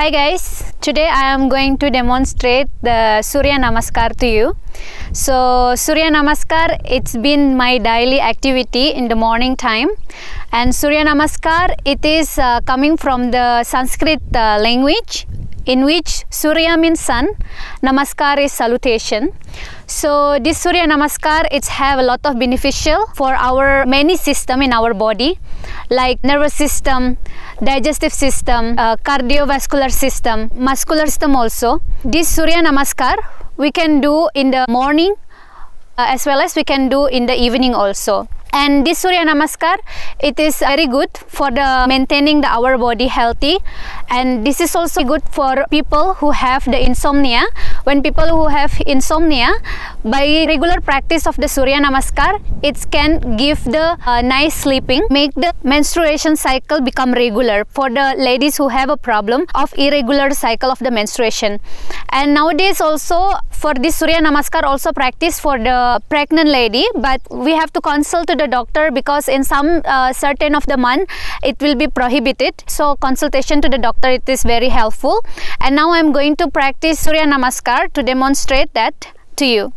Hi guys, today I am going to demonstrate the Surya Namaskar to you. So Surya Namaskar, it's been my daily activity in the morning time. And Surya Namaskar, it is uh, coming from the Sanskrit uh, language in which Surya means sun, Namaskar is salutation. So this Surya Namaskar it's have a lot of beneficial for our many system in our body like nervous system, digestive system, uh, cardiovascular system, muscular system also. This Surya Namaskar we can do in the morning uh, as well as we can do in the evening also and this surya namaskar it is very good for the maintaining the our body healthy. And this is also good for people who have the insomnia. When people who have insomnia by regular practice of the surya namaskar it can give the uh, nice sleeping make the menstruation cycle become regular for the ladies who have a problem of irregular cycle of the menstruation and nowadays also for this surya namaskar also practice for the pregnant lady but we have to consult to the doctor because in some uh, certain of the month it will be prohibited. So consultation to the doctor it is very helpful. And now i'm going to practice surya namaskar to demonstrate that to you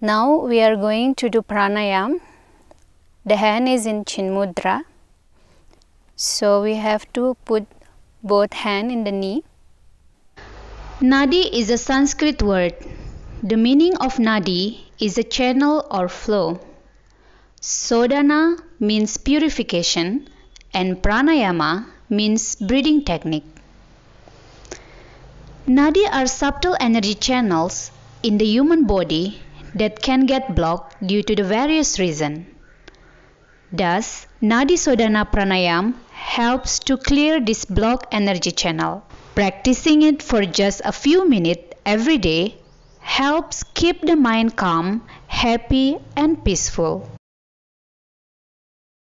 Now we are going to do pranayam. The hand is in chin mudra. So we have to put both hand in the knee. Nadi is a Sanskrit word. The meaning of nadi is a channel or flow. Sodhana means purification and pranayama means breathing technique. Nadi are subtle energy channels in the human body that can get blocked due to the various reasons. Thus, Nadi Sodhana Pranayam helps to clear this blocked energy channel. Practicing it for just a few minutes every day helps keep the mind calm, happy and peaceful.